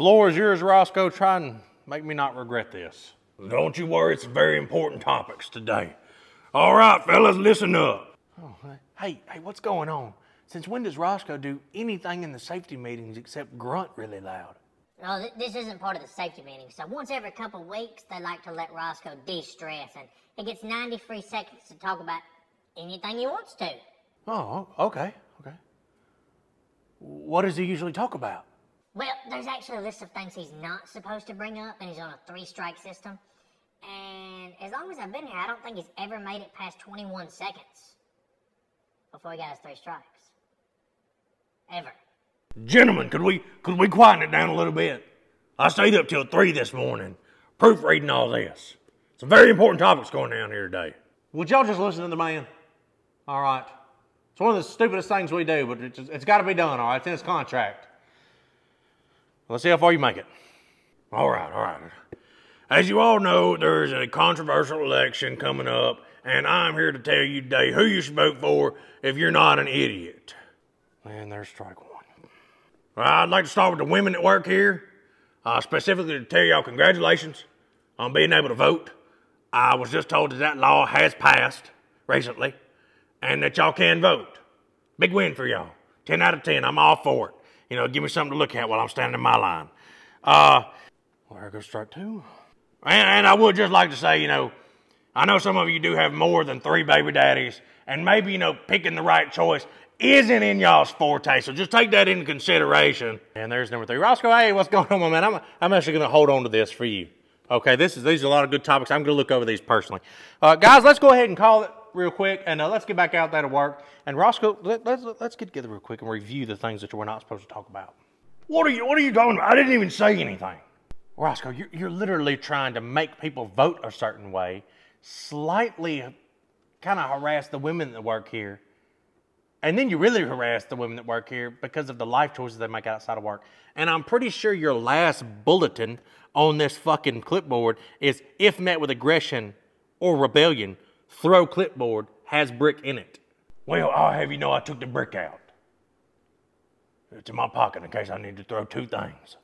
Floor is yours, Roscoe. Try and make me not regret this. Don't you worry, it's very important topics today. All right, fellas, listen up. Oh, hey, hey, what's going on? Since when does Roscoe do anything in the safety meetings except grunt really loud? Oh, th- this isn't part of the safety meeting. So once every couple weeks, they like to let Roscoe de-stress, and he gets 90 free seconds to talk about anything he wants to. Oh, okay, okay. What does he usually talk about? Well, there's actually a list of things he's not supposed to bring up, and he's on a three-strike system. And as long as I've been here, I don't think he's ever made it past 21 seconds before he got his three strikes. Ever. Gentlemen, could we could we quieten it down a little bit? I stayed up till three this morning, proofreading all this. Some very important topics going down here today. Would y'all just listen to the man? All right. It's one of the stupidest things we do, but it's, it's got to be done, all right? It's in his contract. Let's see how far you make it. All right, all right. As you all know, there is a controversial election coming up, and I'm here to tell you today who you should vote for if you're not an idiot. And there's strike one. Well, I'd like to start with the women that work here, uh, specifically to tell y'all congratulations on being able to vote. I was just told that that law has passed recently, and that y'all can vote. Big win for y'all. 10 out of 10. I'm all for it. You know, give me something to look at while I'm standing in my line. Uh, well, there goes strike two. And, and I would just like to say, you know, I know some of you do have more than three baby daddies, and maybe, you know, picking the right choice isn't in y'all's forte. So just take that into consideration. And there's number three. Roscoe, hey, what's going on, my man? I'm, I'm actually going to hold on to this for you. Okay, this is these are a lot of good topics. I'm going to look over these personally. Uh, guys, let's go ahead and call it real quick, and uh, let's get back out there to work. And Roscoe, let, us let's, let's get together real quick and review the things that we're not supposed to talk about. What are you What are you talking about? I didn't even say anything. Roscoe, you're, you're literally trying to make people vote a certain way, slightly kind of harass the women that work here, and then you really harass the women that work here because of the life choices they make outside of work. And I'm pretty sure your last bulletin on this fucking clipboard is if met with aggression or rebellion, throw clipboard has brick in it. Well, I'll have you know I took the brick out. It's in my pocket in case I need to throw two things.